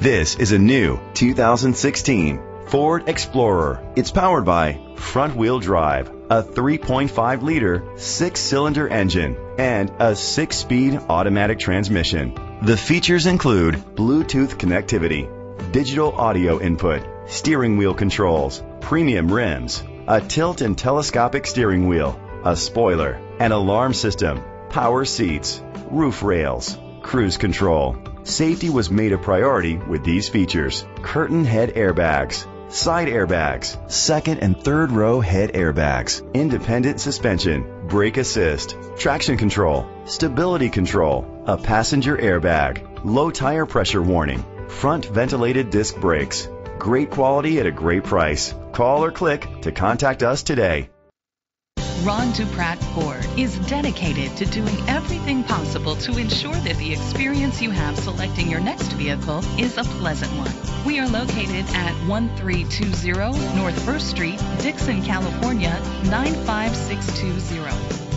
This is a new 2016 Ford Explorer. It's powered by front wheel drive, a 3.5 liter six cylinder engine, and a six speed automatic transmission. The features include Bluetooth connectivity, digital audio input, steering wheel controls, premium rims, a tilt and telescopic steering wheel, a spoiler, an alarm system, power seats, roof rails, cruise control. Safety was made a priority with these features. Curtain head airbags, side airbags, second and third row head airbags, independent suspension, brake assist, traction control, stability control, a passenger airbag, low tire pressure warning, front ventilated disc brakes. Great quality at a great price. Call or click to contact us today. Ron DuPratt Ford is dedicated to doing everything possible to ensure that the experience you have selecting your next vehicle is a pleasant one. We are located at 1320 North 1st Street, Dixon, California 95620.